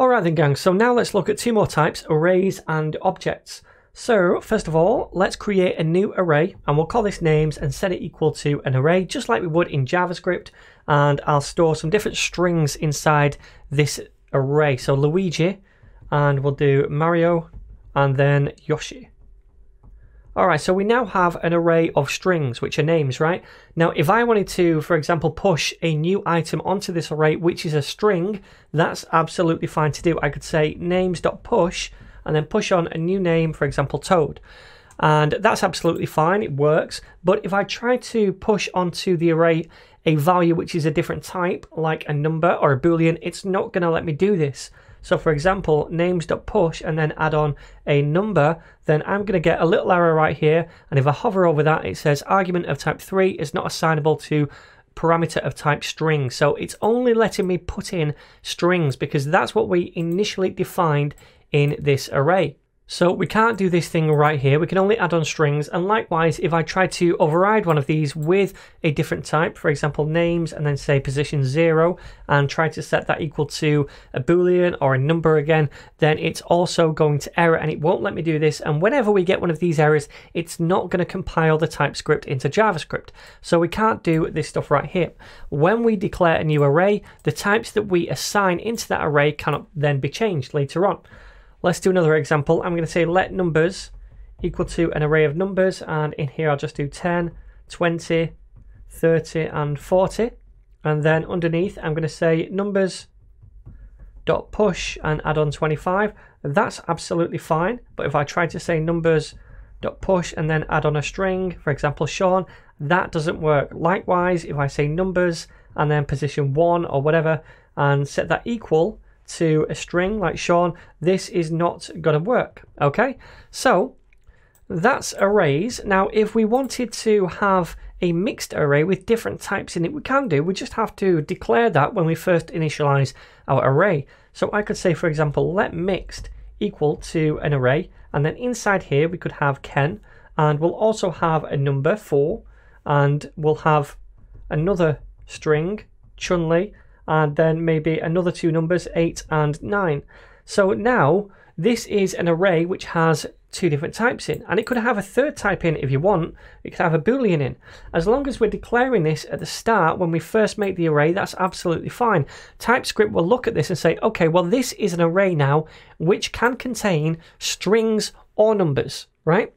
Alright then gang, so now let's look at two more types, arrays and objects. So first of all, let's create a new array and we'll call this names and set it equal to an array just like we would in JavaScript and I'll store some different strings inside this array. So Luigi and we'll do Mario and then Yoshi. Alright, so we now have an array of strings, which are names, right? Now, if I wanted to, for example, push a new item onto this array, which is a string, that's absolutely fine to do. I could say names.push and then push on a new name, for example, Toad. And that's absolutely fine, it works. But if I try to push onto the array a value which is a different type, like a number or a boolean, it's not going to let me do this. So for example, names.push and then add on a number, then I'm going to get a little error right here. And if I hover over that, it says argument of type 3 is not assignable to parameter of type string. So it's only letting me put in strings because that's what we initially defined in this array. So we can't do this thing right here, we can only add on strings and likewise if I try to override one of these with a different type, for example names and then say position 0 and try to set that equal to a boolean or a number again, then it's also going to error and it won't let me do this and whenever we get one of these errors it's not going to compile the TypeScript into JavaScript. So we can't do this stuff right here. When we declare a new array, the types that we assign into that array cannot then be changed later on. Let's do another example. I'm going to say let numbers equal to an array of numbers and in here I'll just do 10, 20, 30 and 40 and then underneath I'm going to say numbers dot push and add on 25 that's absolutely fine but if I try to say numbers dot push and then add on a string for example Shaun that doesn't work. Likewise if I say numbers and then position 1 or whatever and set that equal to a string like Shaun, this is not going to work. Okay, so that's arrays. Now, if we wanted to have a mixed array with different types in it, we can do. We just have to declare that when we first initialize our array. So I could say, for example, let mixed equal to an array, and then inside here we could have Ken, and we'll also have a number 4, and we'll have another string, Chun-Li, and then maybe another two numbers, 8 and 9. So now this is an array which has two different types in, and it could have a third type in if you want. It could have a boolean in. As long as we're declaring this at the start when we first make the array, that's absolutely fine. TypeScript will look at this and say, okay, well this is an array now which can contain strings or numbers, right?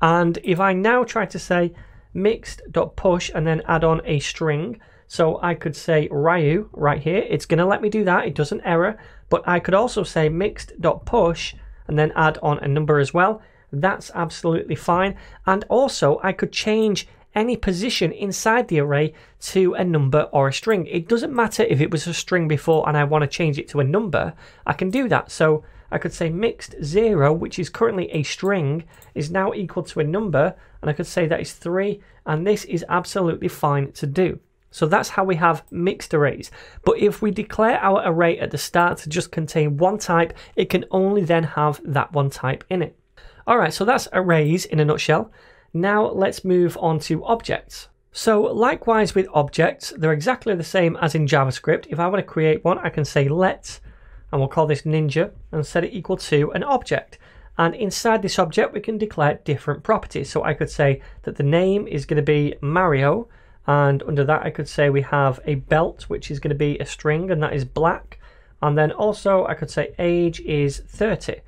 And if I now try to say mixed.push and then add on a string, so I could say Ryu right here. It's going to let me do that. It doesn't error. But I could also say mixed.push and then add on a number as well. That's absolutely fine. And also I could change any position inside the array to a number or a string. It doesn't matter if it was a string before and I want to change it to a number. I can do that. So I could say mixed 0, which is currently a string, is now equal to a number. And I could say that is 3. And this is absolutely fine to do. So that's how we have mixed arrays. But if we declare our array at the start to just contain one type, it can only then have that one type in it. Alright, so that's arrays in a nutshell. Now let's move on to objects. So likewise with objects, they're exactly the same as in JavaScript. If I want to create one, I can say let, and we'll call this ninja, and set it equal to an object. And inside this object, we can declare different properties. So I could say that the name is going to be Mario, and under that I could say we have a belt which is going to be a string and that is black. And then also I could say age is 30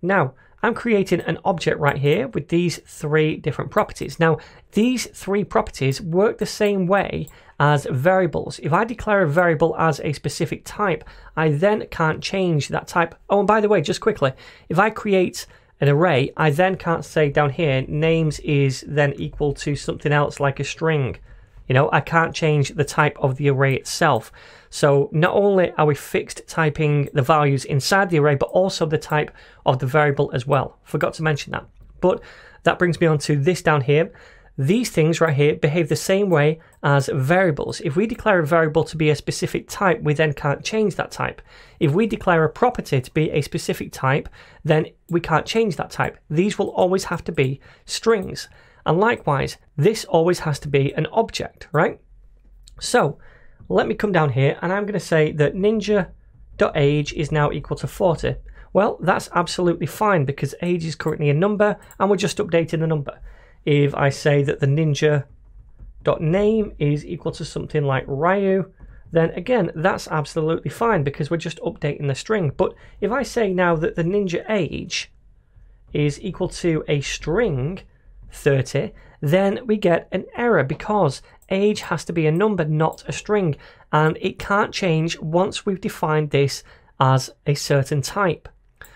now I'm creating an object right here with these three different properties. Now these three properties work the same way as variables. If I declare a variable as a specific type I then can't change that type. Oh and by the way just quickly if I create an array I then can't say down here names is then equal to something else like a string you know, I can't change the type of the array itself. So not only are we fixed typing the values inside the array, but also the type of the variable as well. Forgot to mention that. But that brings me on to this down here. These things right here behave the same way as variables. If we declare a variable to be a specific type, we then can't change that type. If we declare a property to be a specific type, then we can't change that type. These will always have to be strings. And likewise, this always has to be an object, right? So let me come down here and I'm going to say that ninja age is now equal to 40. Well, that's absolutely fine because age is currently a number and we're just updating the number. If I say that the ninja dot name is equal to something like Ryu, then again, that's absolutely fine because we're just updating the string. But if I say now that the ninja age is equal to a string 30, then we get an error because age has to be a number, not a string, and it can't change once we've defined this as a certain type.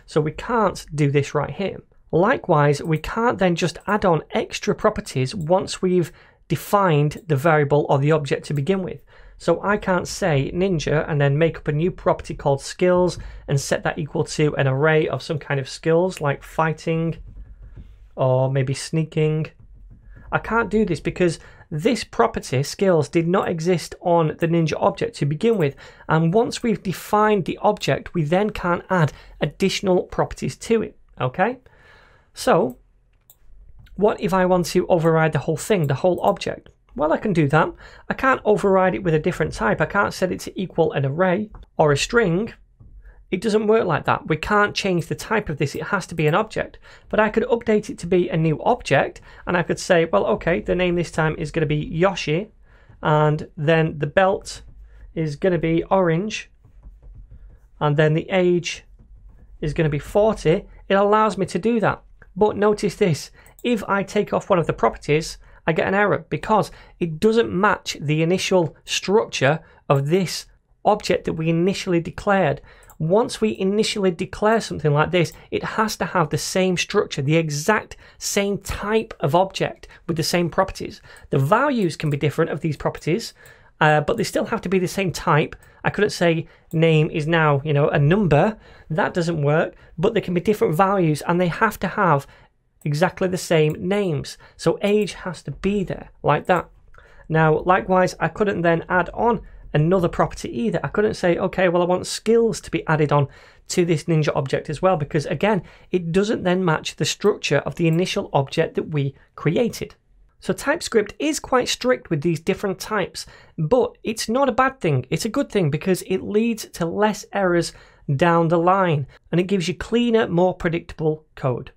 So we can't do this right here. Likewise, we can't then just add on extra properties once we've defined the variable or the object to begin with. So I can't say ninja and then make up a new property called skills and set that equal to an array of some kind of skills like fighting or maybe sneaking. I can't do this because this property, skills, did not exist on the Ninja object to begin with, and once we've defined the object, we then can't add additional properties to it, okay? So, what if I want to override the whole thing, the whole object? Well, I can do that. I can't override it with a different type. I can't set it to equal an array or a string it doesn't work like that. We can't change the type of this. It has to be an object. But I could update it to be a new object and I could say, well, okay, the name this time is going to be Yoshi and then the belt is going to be orange and then the age is going to be 40. It allows me to do that. But notice this, if I take off one of the properties, I get an error because it doesn't match the initial structure of this object that we initially declared once we initially declare something like this, it has to have the same structure, the exact same type of object with the same properties. The values can be different of these properties, uh, but they still have to be the same type. I couldn't say name is now, you know, a number. That doesn't work, but they can be different values and they have to have exactly the same names. So age has to be there like that. Now, likewise, I couldn't then add on another property either. I couldn't say, okay, well, I want skills to be added on to this ninja object as well, because again, it doesn't then match the structure of the initial object that we created. So TypeScript is quite strict with these different types, but it's not a bad thing. It's a good thing because it leads to less errors down the line and it gives you cleaner, more predictable code.